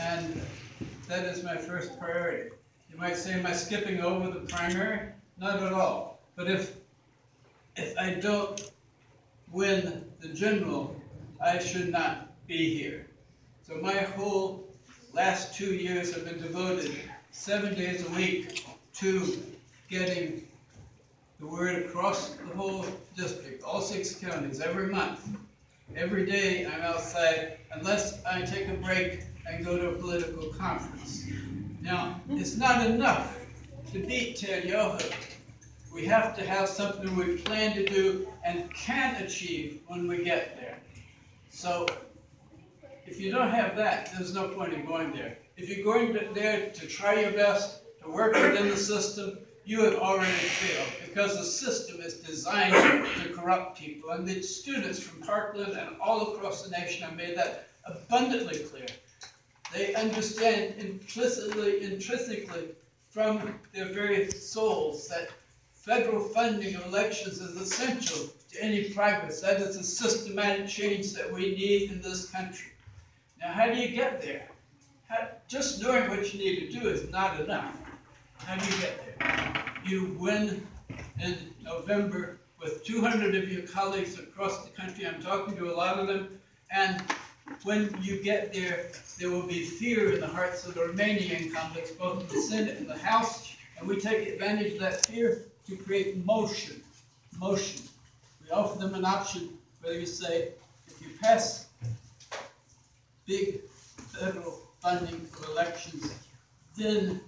and that is my first priority. You might say, am I skipping over the primary? Not at all. But if, if I don't win the general, I should not be here. So my whole last two years have been devoted seven days a week to getting the word across the whole district, all six counties, every month. Every day I'm outside, unless I take a break and go to a political conference. Now, it's not enough to beat Ted Yoho. We have to have something we plan to do and can achieve when we get there. So, if you don't have that, there's no point in going there. If you're going there to try your best, to work within the system, you have already failed, because the system is designed to corrupt people. And the students from Parkland and all across the nation have made that abundantly clear. They understand implicitly, intrinsically, from their very souls that federal funding of elections is essential to any progress. That is a systematic change that we need in this country. Now, how do you get there? How, just knowing what you need to do is not enough. How do you get there? You win in November with 200 of your colleagues across the country. I'm talking to a lot of them. And when you get there, there will be fear in the hearts of the remaining incumbents, both in the Senate and the House. And we take advantage of that fear to create motion. Motion. We offer them an option whether you say, if you pass big federal funding for elections, then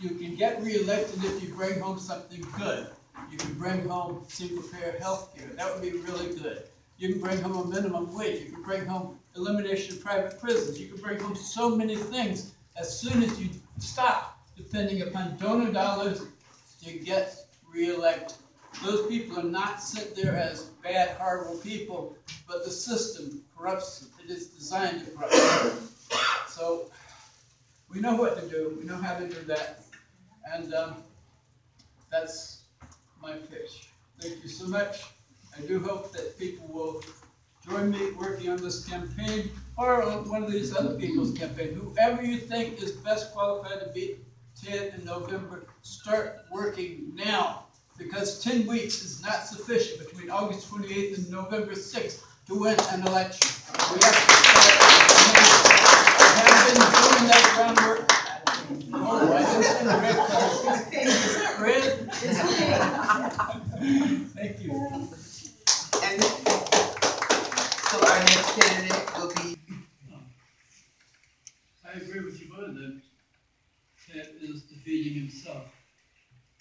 you can get reelected if you bring home something good. You can bring home single-payer health care. That would be really good. You can bring home a minimum wage. You can bring home elimination of private prisons. You can bring home so many things as soon as you stop depending upon donor dollars to get reelected. Those people are not sent there as bad, horrible people, but the system corrupts them. It is designed to corrupt them. So, we know what to do, we know how to do that, and, um, that's my pitch. Thank you so much. I do hope that people will join me working on this campaign, or on one of these other people's campaign. Whoever you think is best qualified to beat Ted in November, start working now, because ten weeks is not sufficient between August twenty-eighth and November sixth to win an election. We have to start now. I have been doing that groundwork. Oh, I didn't see the red color. Is that red? Thank you. And so our next candidate will be, I agree with you both that Ted is defeating himself.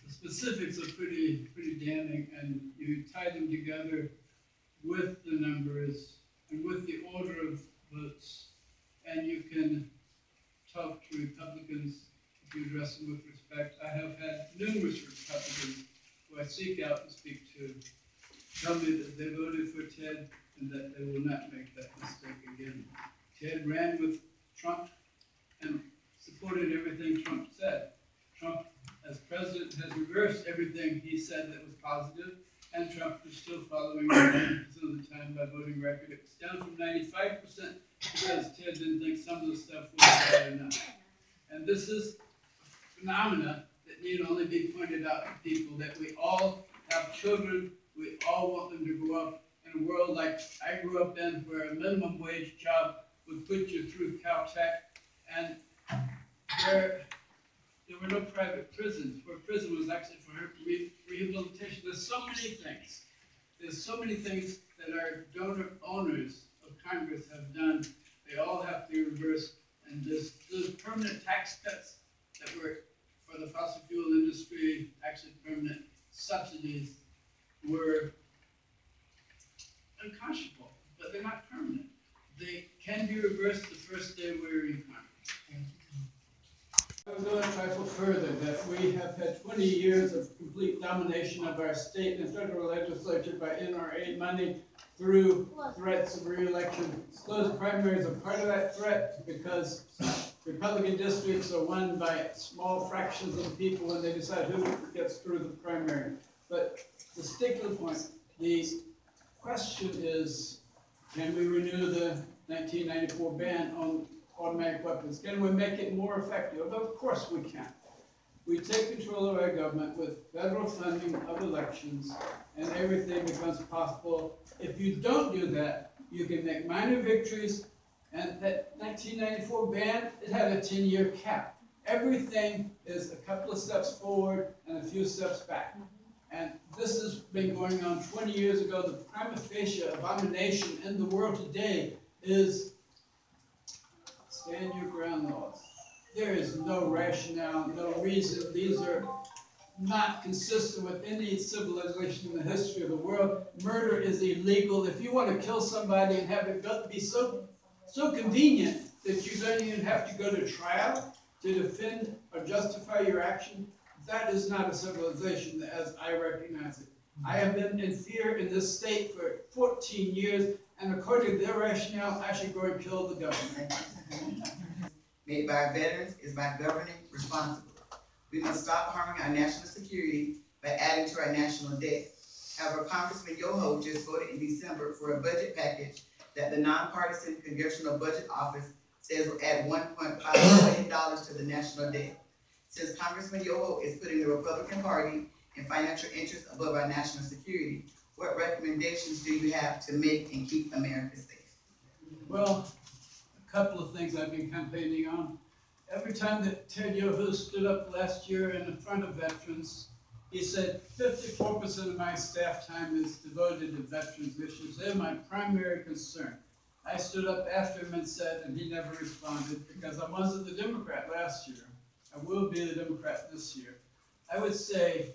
The specifics are pretty, pretty damning, and you tie them together with the numbers and with the order of votes, and you can talk to Republicans if you address them with respect. I have had numerous Republicans who I seek out to speak to tell me that they voted for Ted and that they will not make that mistake again. Ted ran with Trump and supported everything Trump said. Trump, as president, has reversed everything he said that was positive, and Trump is still following ninety percent of the record. It was down from ninety-five percent because Ted didn't think some of the stuff was bad enough. And this is phenomena that need only be pointed out to people, that we all have children, we all want them to grow up in a world like I grew up in, where a minimum wage job would put you through Caltech, and where there were no private prisons, where prison was actually for rehabilitation. There's so many things. There's so many things that our donor owners of Congress have done. They all have to be reversed. And there's those permanent tax cuts that were for the fossil fuel industry, actually permanent subsidies, were unconscionable, but they're not permanent. They can be reversed the first day we're in Congress. I would go a trifle further, that we have had twenty years of complete domination of our state and federal legislature by NRA money through threats of reelection. Closed primaries are part of that threat because Republican districts are won by small fractions of people when they decide who gets through the primary. But to stick to the stickler point, the question is, can we renew the nineteen ninety-four ban on automatic weapons. Can we make it more effective? Of course we can. We take control of our government with federal funding of elections, and everything becomes possible. If you don't do that, you can make minor victories, and that nineteen ninety-four ban, it had a ten-year cap. Everything is a couple of steps forward and a few steps back. And this has been going on twenty years ago. The prima facie abomination in the world today is stand your ground laws. There is no rationale, no reason. These are not consistent with any civilization in the history of the world. Murder is illegal. If you want to kill somebody and have it be so, so convenient that you don't even have to go to trial to defend or justify your action, that is not a civilization as I recognize it. I have been in fear in this state for fourteen years, and according to their rationale, I should go and kill the government. Made by veterans is by governing responsibly. We must stop harming our national security by adding to our national debt. However, Congressman Yoho just voted in December for a budget package that the nonpartisan Congressional Budget Office says will add one point five billion dollars to the national debt. Since Congressman Yoho is putting the Republican Party and financial interests above our national security, what recommendations do you have to make and keep America safe? Well, couple of things I've been campaigning on. Every time that Ted Yoho stood up last year in front of veterans, he said fifty-four percent of my staff time is devoted to veterans issues. They're my primary concern. I stood up after him and said, and he never responded, because I wasn't the Democrat last year. I will be the Democrat this year. I would say,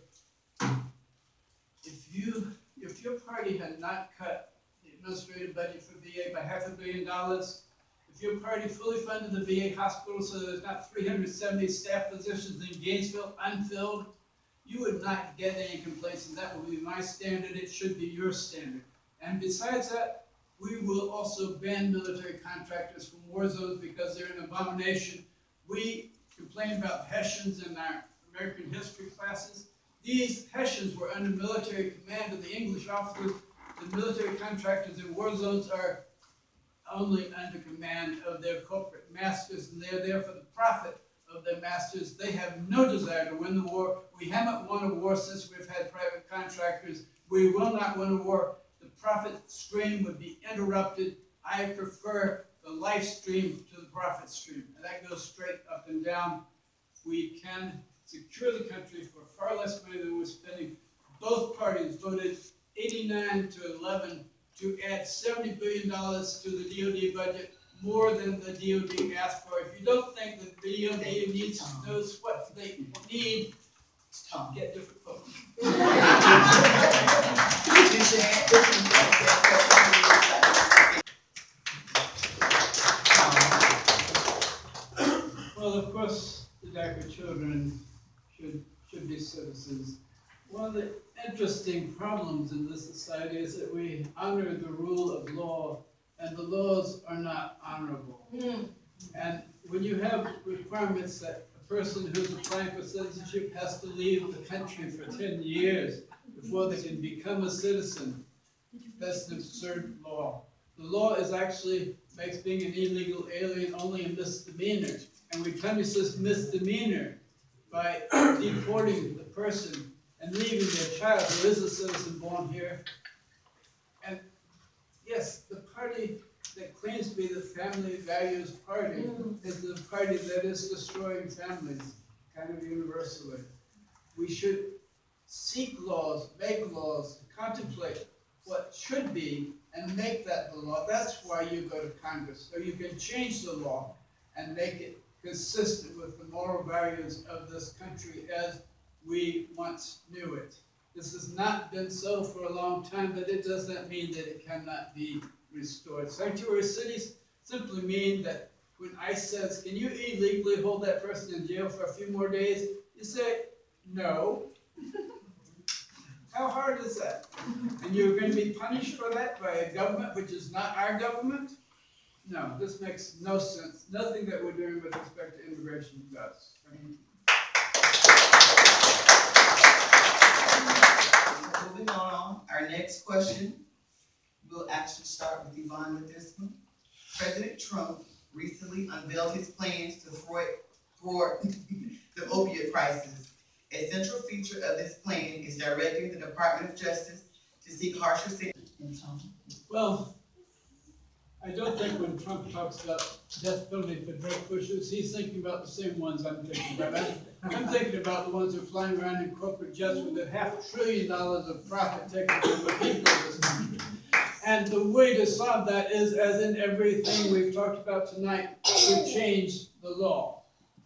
if you, if your party had not cut the administrative budget for VA by half a billion dollars, your party fully funded the VA hospital so there's not three hundred seventy staff positions in Gainesville unfilled, you would not get any complaints, and that will be my standard, it should be your standard. And besides that, we will also ban military contractors from war zones because they're an abomination. We complain about Hessians in our American history classes. These Hessians were under military command of the English officers. The military contractors in war zones are only under command of their corporate masters, and they're there for the profit of their masters. They have no desire to win the war. We haven't won a war since we've had private contractors. We will not win a war. The profit stream would be interrupted. I prefer the life stream to the profit stream, and that goes straight up and down. We can secure the country for far less money than we're spending. Both parties voted eighty-nine to eleven to add seventy billion dollars to the DoD budget, more than the DoD asked for. If you don't think that the DoD needs, knows what they need, Tom. get different folks. Well, of course, the DACA children should, should be citizens. One of the interesting problems in this society is that we honor the rule of law, and the laws are not honorable. Hmm. And when you have requirements that a person who's applying for citizenship has to leave the country for ten years before they can become a citizen, that's an absurd law. The law is actually makes being an illegal alien only a misdemeanor, and we punish this misdemeanor by deporting the person and leaving their child who is a citizen born here. And yes, the party that claims to be the family values party mm-hmm. is the party that is destroying families, kind of universally. We should seek laws, make laws, contemplate what should be, and make that the law. That's why you go to Congress, so you can change the law and make it consistent with the moral values of this country as we once knew it. This has not been so for a long time, but it does not mean that it cannot be restored. Sanctuary cities simply mean that when ICE says, can you illegally hold that person in jail for a few more days? You say, no. How hard is that? And you're gonna be punished for that by a government which is not our government? No, this makes no sense. Nothing that we're doing with respect to immigration does. I mean, Moving on, our next question, we'll actually start with Yvonne with this one. President Trump recently unveiled his plans to thwart, thwart the opioid crisis. A central feature of this plan is directing the Department of Justice to seek harsher sentences. Well, I don't think when Trump talks about death penalty for drug pushers, he's thinking about the same ones I'm thinking about. I'm- thinking about the ones who are flying around in corporate jets with a half trillion dollars of profit taken from the people of this country. And the way to solve that is, as in everything we've talked about tonight, we change the law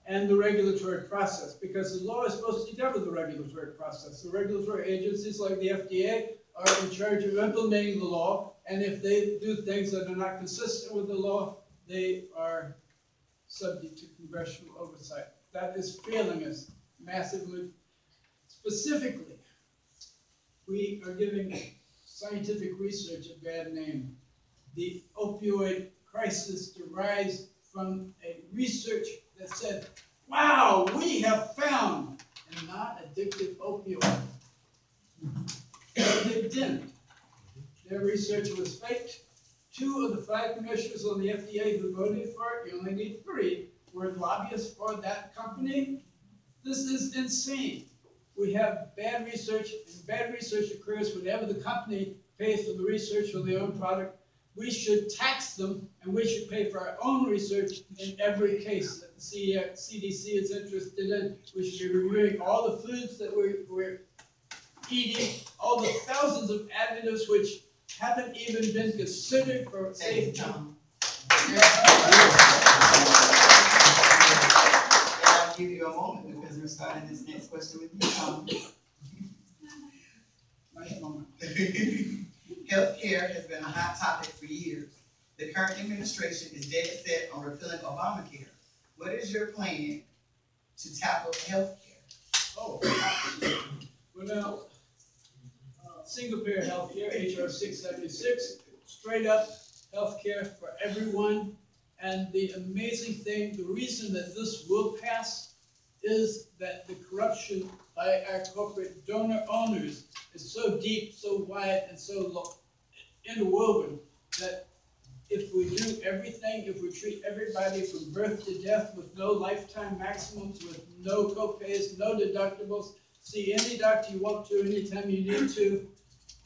and the regulatory process, because the law is supposed to govern the regulatory process. The regulatory agencies like the FDA are in charge of implementing the law, and if they do things that are not consistent with the law, they are subject to congressional oversight. That is failing us massively. Specifically, we are giving scientific research a bad name. The opioid crisis derives from a research that said, wow, we have found a non-addictive opioid. But they didn't. Research was faked. Two of the five commissioners on the FDA who voted for it, you only need three, were lobbyists for that company. This is insane. We have bad research, and bad research occurs whenever the company pays for the research for their own product. We should tax them, and we should pay for our own research in every case that the CDC is interested in. We should be reviewing all the foods that we're, we're eating, all the thousands of additives which haven't even been considered for you, safety. Tom. And I'll give you a moment because we're starting this next question with you, Tom. Healthcare has been a hot topic for years. The current administration is dead set on repealing Obamacare. What is your plan to tackle healthcare? Oh, well now, single payer healthcare, HR six seventy-six, straight up healthcare for everyone. And the amazing thing, the reason that this will pass is that the corruption by our corporate donor owners is so deep, so wide, and so interwoven that if we do everything, if we treat everybody from birth to death with no lifetime maximums, with no copays, no deductibles, see any doctor you want to anytime you need to,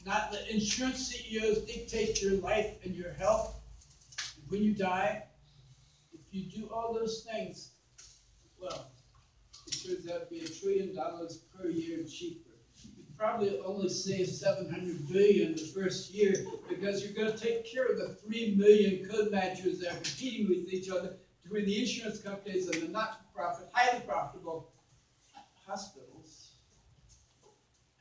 not let insurance CEOs dictate your life and your health. When you die, if you do all those things, well, it turns out to be a trillion dollars per year cheaper. You probably only save seven hundred billion the first year because you're gonna take care of the three million code matchers that are competing with each other between the insurance companies and the not-for-profit, highly profitable hospitals.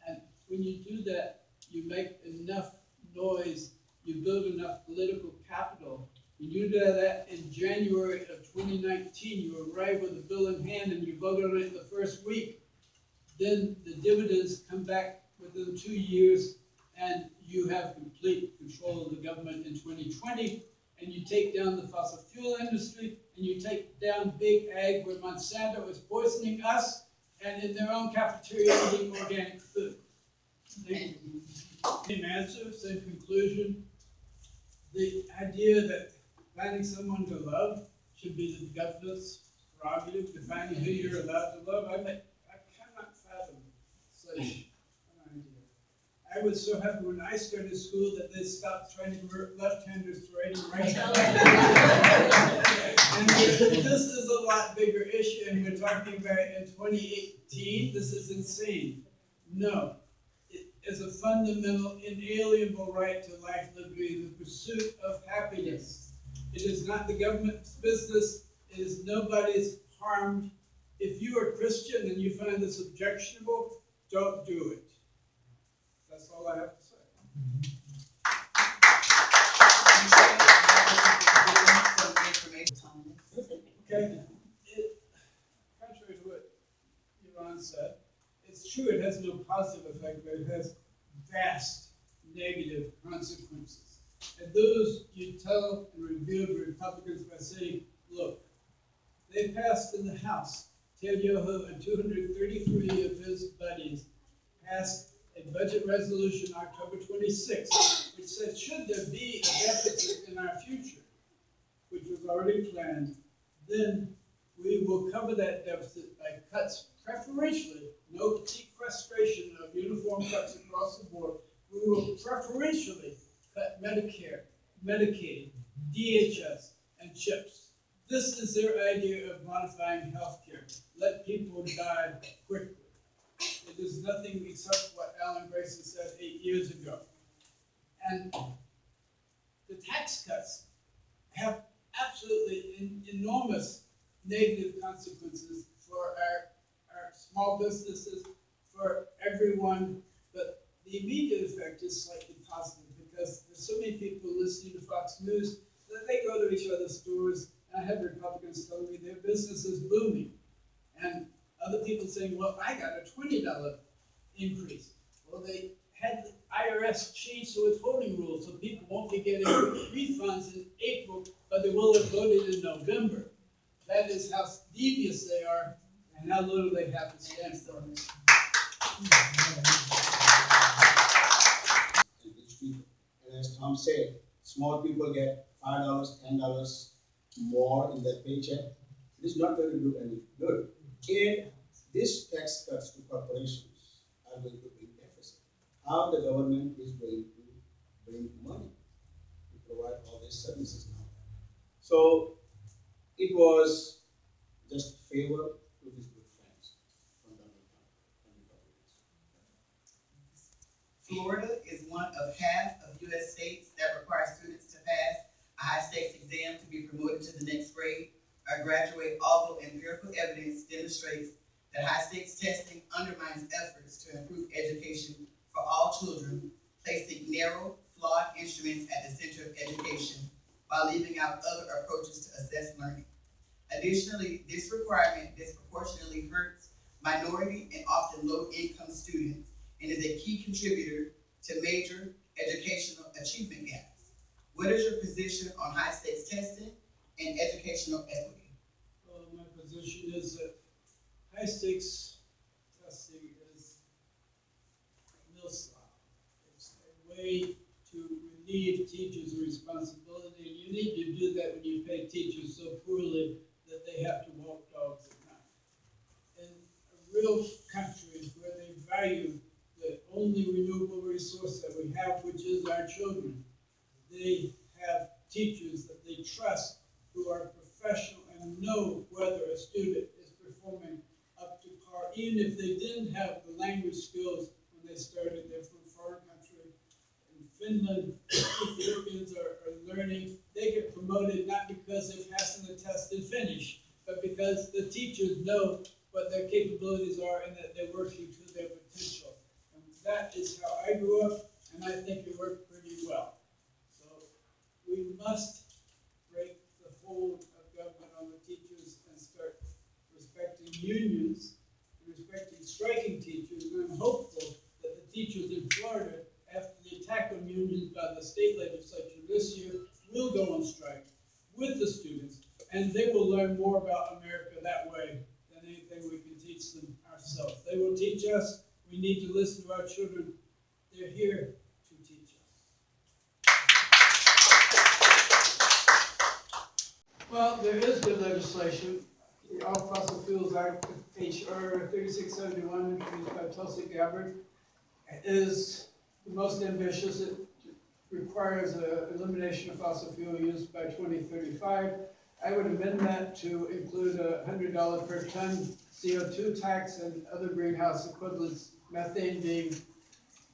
And when you do that, you make enough noise, you build enough political capital. When you do that in January of twenty nineteen, you arrive with a bill in hand and you vote on it the first week, then the dividends come back within two years and you have complete control of the government in twenty twenty. And you take down the fossil fuel industry and you take down big ag where Monsanto is poisoning us and in their own cafeteria eating organic food. They- Same answer, same conclusion. The idea that finding someone to love should be the government's prerogative, defining who you're allowed to love, I may, I cannot fathom such an idea. I was so happy when I started school that they stopped trying to convert left-handers to writing right-handers. And this is a lot bigger issue, and we're talking about in twenty eighteen, this is insane. No, is a fundamental inalienable right to life, liberty, and the pursuit of happiness. It is not the government's business, it is nobody's harmed. If you are Christian and you find this objectionable, don't do it. That's all I have to say. Okay, it, contrary to what Yvonne said, true it has no positive effect, but it has vast negative consequences. And those you tell and reveal to Republicans by saying, look, they passed in the House, Ted Yoho and two hundred thirty-three of his buddies passed a budget resolution October twenty-sixth, which said, should there be a deficit in our future, which was already planned, then we will cover that deficit by cuts preferentially, no deep frustration of uniform cuts across the board. We will preferentially cut Medicare, Medicaid, DHS, and CHIPS. This is their idea of modifying healthcare. Let people die quickly. It is nothing except what Alan Grayson said eight years ago. And the tax cuts have absolutely en- enormous negative consequences for our, our small businesses, for everyone. But the immediate effect is slightly positive because there's so many people listening to Fox News that they go to each other's stores. And I have Republicans telling me their business is booming. And other people saying, well, I got a twenty dollar increase. Well, they had the IRS change the withholding rules, so people won't be getting refunds in April, but they will have voted in November. That is how devious they are and how little they have to stand for. and rich people. And as Tom said, small people get five dollars, ten dollars more in their paycheck. It is not going to do any good. And these tax cuts to corporations are going to bring deficit. How the government is going to bring money to provide all these services now. So it was just favor to his good friends from. Florida is one of half of US states that require students to pass a high-stakes exam to be promoted to the next grade or graduate, although empirical evidence demonstrates that high-stakes testing undermines efforts to improve education for all children, placing narrow, flawed instruments at the center of education while leaving out other approaches to assess learning. Additionally, this requirement disproportionately hurts minority and often low-income students and is a key contributor to major educational achievement gaps. What is your position on high stakes testing and educational equity? Well, my position is that high stakes testing is mill slop. It's a way to relieve teachers responsibility, you need to do that when you pay teachers so poorly that they have to walk dogs at night. In real country where they value the only renewable resource that we have, which is our children, they have teachers that they trust who are professional and know whether a student is performing up to par, even if they didn't have the language skills when they started there from a foreign country. In Finland, Ethiopians are, are learning, they get promoted not because they're passing the test and finish, but because the teachers know what their capabilities are and that they're working to their potential. And that is how I grew up, and I think it worked pretty well. So we must break the hold of government on the teachers and start respecting unions, and respecting striking teachers. And I'm hopeful that the teachers in Florida, attack on unions by the state legislature this year, will go on strike with the students, and they will learn more about America that way than anything we can teach them ourselves. They will teach us. We need to listen to our children. They're here to teach us. Well, there is good legislation. The Off Fossil Fuels Act, HR thirty-six seventy-one, introduced by Tulsi Gabbard, is the most ambitious. It requires a elimination of fossil fuel use by twenty thirty-five. I would amend that to include a hundred dollar per ton CO two tax and other greenhouse equivalents. Methane being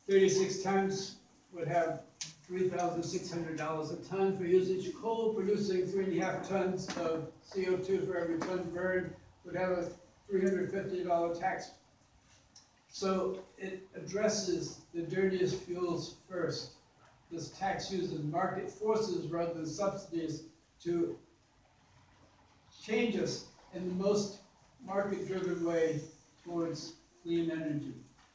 thirty-six tons would have three thousand six hundred dollars a ton for usage. Coal producing three and a half tons of CO two for every ton burned would have a three hundred fifty dollar tax. So it addresses the dirtiest fuels first. This tax uses market forces rather than subsidies to change us in the most market-driven way towards clean energy.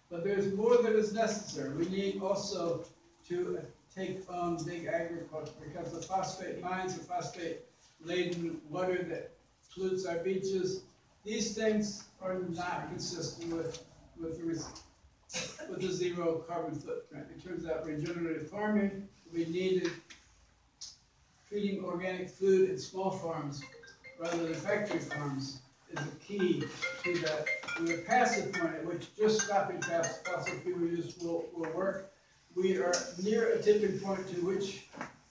But there's more that is necessary. We need also to take on big agriculture because the phosphate mines, the phosphate laden water that pollutes our beaches, these things are not consistent with, with the, with the zero carbon footprint. It turns out regenerative farming, we needed treating organic food in small farms rather than factory farms is a key to that. We're past the point at which just stopping fos- fossil fuel use will, will work. We are near a tipping point to which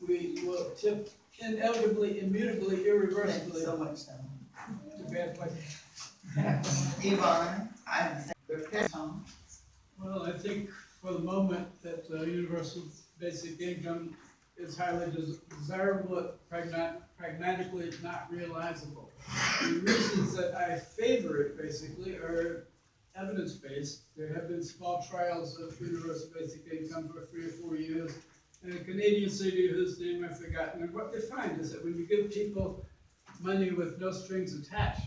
we will tip inevitably, immutably, Thank you irreversibly so much, Tom. to bad places. Yvonne, I have the past, Tom. Well, I think for the moment that uh, universal basic income is highly des- desirable, but pragma- pragmatically not realizable. The reasons that I favor it basically are evidence-based. There have been small trials of universal basic income for three or four years. And a Canadian city whose name I've forgotten, and what they find is that when you give people money with no strings attached,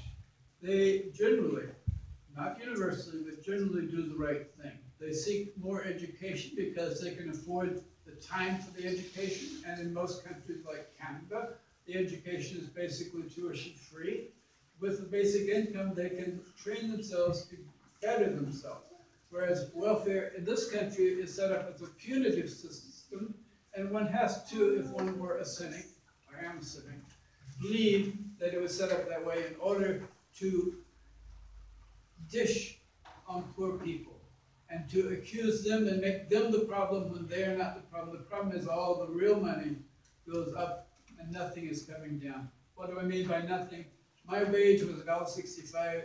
they generally, not universally, but generally do the right thing. They seek more education because they can afford the time for the education, and in most countries like Canada, the education is basically tuition free. With the basic income, they can train themselves to better themselves. Whereas welfare in this country is set up as a punitive system, and one has to, if one were a cynic, I am a cynic, believe that it was set up that way in order to dish on poor people and to accuse them and make them the problem when they are not the problem. The problem is all the real money goes up and nothing is coming down. What do I mean by nothing? My wage was $1.65 in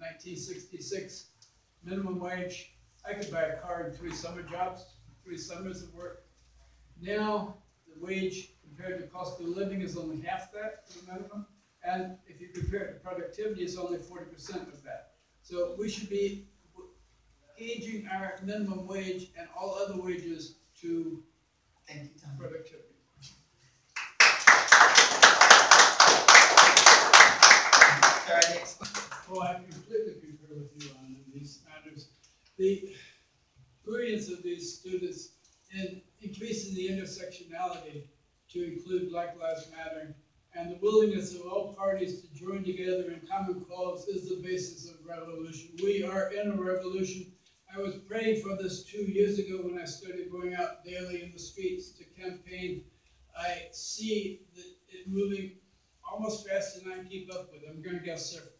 nineteen sixty-six, minimum wage. I could buy a car in three summer jobs, three summers of work. Now, the wage compared to cost of living is only half that, the minimum. And if you compare it to productivity, it's only forty percent of that. So we should be gauging our minimum wage and all other wages to Thank you, Tom. productivity. Well, oh, I completely concur with you on these matters. The brilliance of these students in increasing the intersectionality to include Black Lives Matter and the willingness of all parties to join together in common cause is the basis of revolution. We are in a revolution. I was praying for this two years ago when I started going out daily in the streets to campaign. I see it moving almost faster than I keep up with. I'm gonna get a surfboard.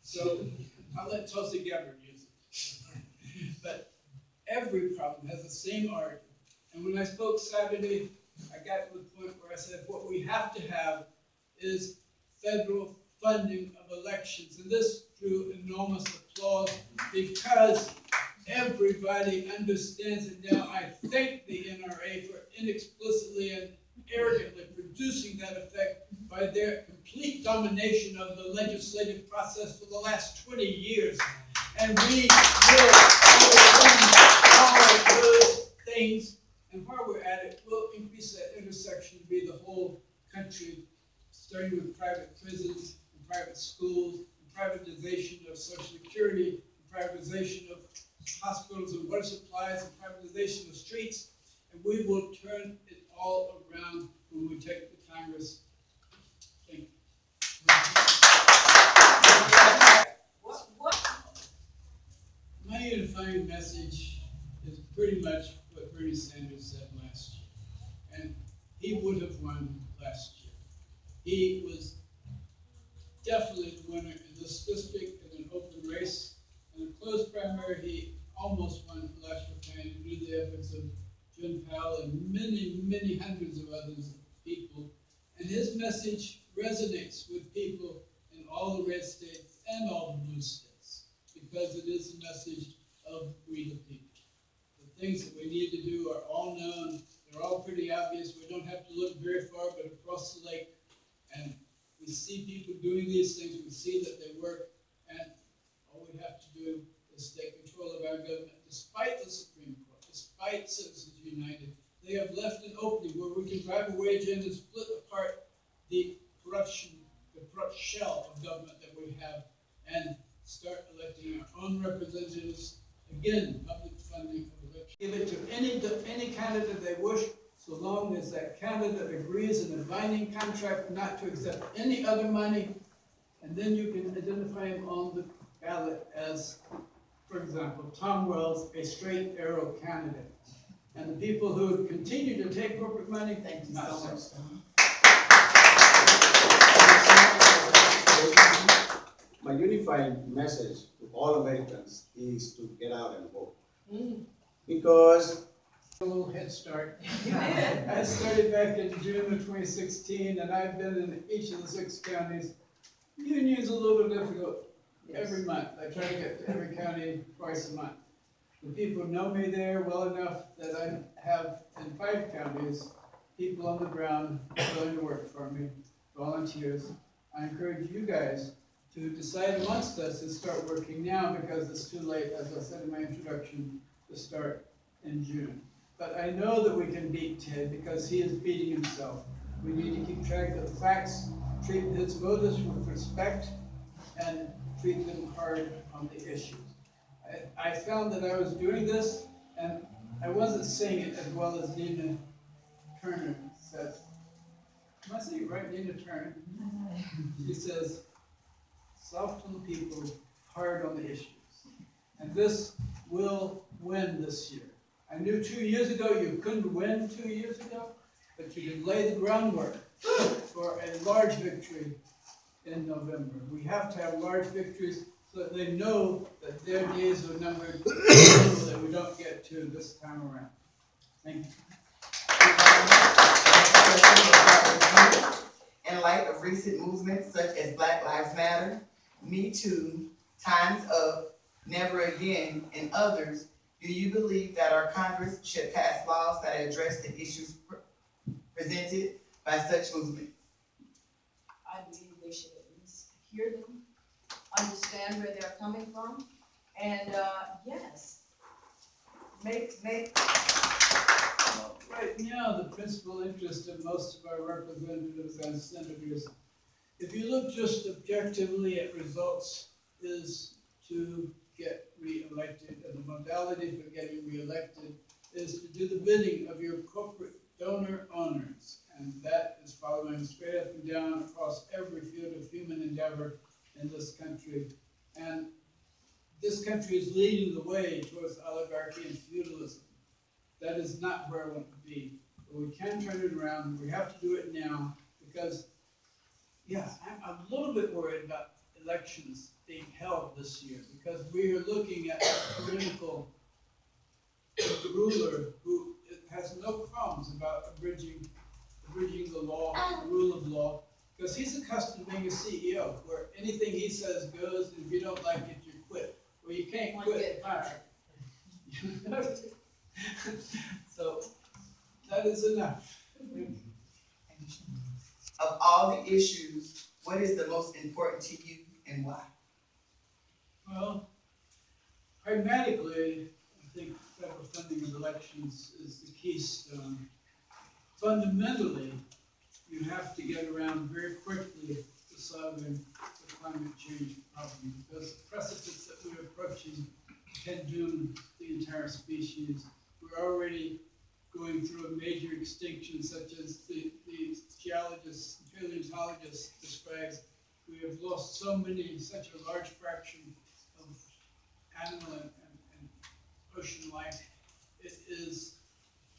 So I'll let Tulsi Gabbard use it. But every problem has the same origin. And when I spoke Saturday, I got to the point where I said, what we have to have is federal funding of elections. And this drew enormous applause because everybody understands it now. I thank the NRA for inexplicitly and arrogantly producing that effect by their complete domination of the legislative process for the last twenty years. And we will all those things. And while we're at it, we'll increase that intersection to be the whole country, starting with private prisons and private schools, and privatization of social security, and privatization of hospitals and water supplies, and privatization of streets. And we will turn it all around when we take the Congress. Thank you. What, what, My unifying message is pretty much what Bernie Sanders said last year. And he would have won last year. He was definitely the winner in this district in an open race. In a close primary, he almost won Flash McCain due to the efforts of Jim Powell and many, many hundreds of others people. And his message resonates with people in all the red states and all the blue states because it is a message of we the people. The things that we need to do are all known, they're all pretty obvious, we don't have to look very far but across the lake. And we see people doing these things, we see that they work, and all we have to do is take control of our government despite the Supreme Court, despite Citizens United. They have left an opening where we can drive a wedge in and split apart the corruption, the corrupt shell of government that we have and start electing our own representatives. Again, public funding of elections. Give it to any, any candidate they wish, so long as that candidate agrees in a binding contract not to accept any other money. And then you can identify him on the ballot as, for example, Tom Wells, a straight arrow candidate. And the people who continue to take corporate money, Thank you not so so. much, Tom. My unifying message to all Americans is to get out and vote. Mm. Because A little head start. I started back in June of twenty sixteen, and I've been in each of the six counties. Union's a little difficult every month. I try to get to every county twice a month. The people know me there well enough that I have in five counties, people on the ground willing to work for me, volunteers. I encourage you guys to decide amongst us and start working now because it's too late, as I said in my introduction, to start in June. But I know that we can beat Ted because he is beating himself. We need to keep track of the facts, treat his voters with respect, and treat them hard on the issues. I, I found that I was doing this, and I wasn't saying it as well as Nina Turner says. Am I saying it right, Nina Turner? She says, soft on the people, hard on the issues. And this will win this year. I knew two years ago you couldn't win two years ago, but you can lay the groundwork for a large victory in November. We have to have large victories so that they know that their days are numbered, so that we don't get to this time around. Thank you. In light of recent movements such as Black Lives Matter, Me Too, Times Up, Never Again, and others, do you believe that our Congress should pass laws that address the issues pre- presented by such movements? I believe they should at least hear them, understand where they're coming from, and, uh, yes, make, make, Well, Right now, the principal interest of most of our representatives and senators, if you look just objectively at results, is to get reelected. And the modality for getting reelected is to do the bidding of your corporate donor owners. And that is following straight up and down across every field of human endeavor in this country. And this country is leading the way towards oligarchy and feudalism. That is not where I want to be. But we can turn it around. We have to do it now because, yeah, I'm a little bit worried about elections being held this year because we are looking at a political ruler who has no qualms about abridging, abridging the law, the um. rule of law. Because he's accustomed to being a CEO where anything he says goes, and if you don't like it, you quit. Well, you can't One quit. get So, that is enough. Of all the issues, what is the most important to you and why? Well, pragmatically, I think federal funding of elections is the keystone. Fundamentally, you have to get around very quickly to solving the climate change problem, because the precipice that we're approaching can doom the entire species. We're already going through a major extinction such as the, the geologist, paleontologist describes. We have lost so many, such a large fraction animal and, and, and ocean life. It is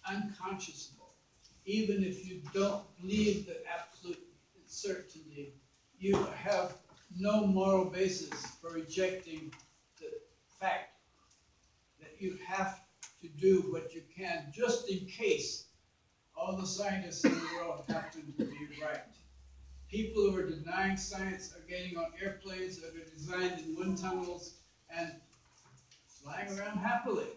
unconscionable. Even if you don't believe the absolute certainty, you have no moral basis for rejecting the fact that you have to do what you can, just in case all the scientists in the world happen to be right. People who are denying science are getting on airplanes that are designed in wind tunnels and flying around happily.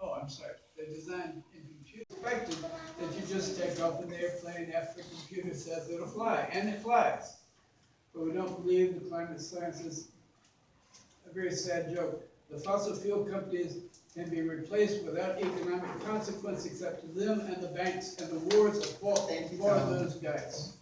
Oh, I'm sorry, they're designed in computer, expected that you just take off an airplane after the computer says it'll fly, and it flies. But we don't believe the climate science is a very sad joke. The fossil fuel companies can be replaced without economic consequence except to them and the banks, and the wars are fought for those guys.